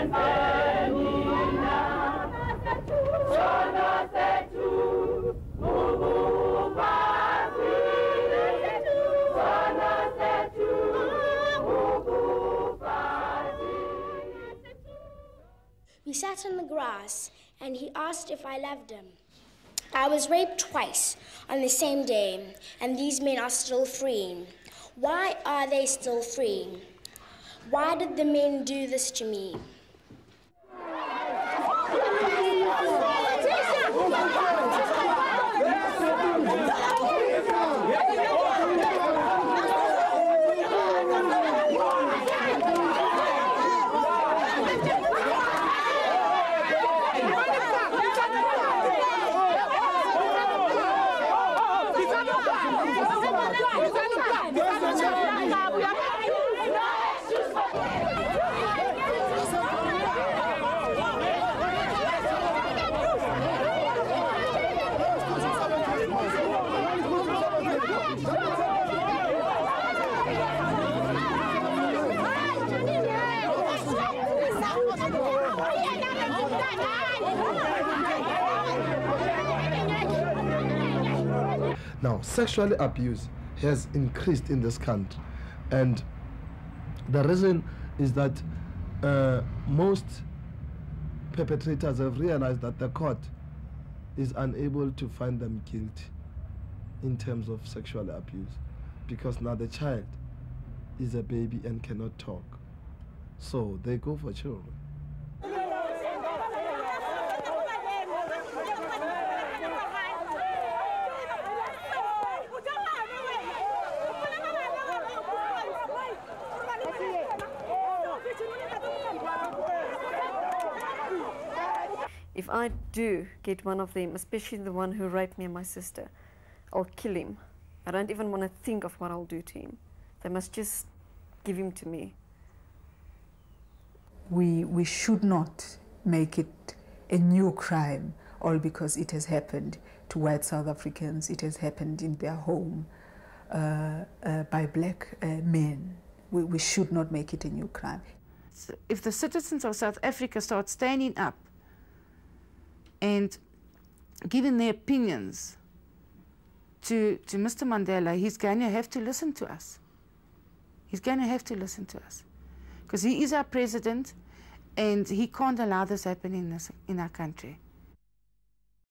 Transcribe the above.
We sat on the grass, and he asked if I loved him. I was raped twice on the same day, and these men are still free. Why are they still free? Why did the men do this to me? Now, sexual abuse has increased in this country, and the reason is that uh, most perpetrators have realized that the court is unable to find them guilty in terms of sexual abuse because now the child is a baby and cannot talk. So they go for children. If I do get one of them, especially the one who raped me and my sister, I'll kill him. I don't even want to think of what I'll do to him. They must just give him to me. We, we should not make it a new crime all because it has happened to white South Africans, it has happened in their home uh, uh, by black uh, men. We, we should not make it a new crime. If the citizens of South Africa start standing up and giving their opinions to, to Mr. Mandela, he's going to have to listen to us. He's going to have to listen to us. Because he is our president and he can't allow this happening in, this, in our country.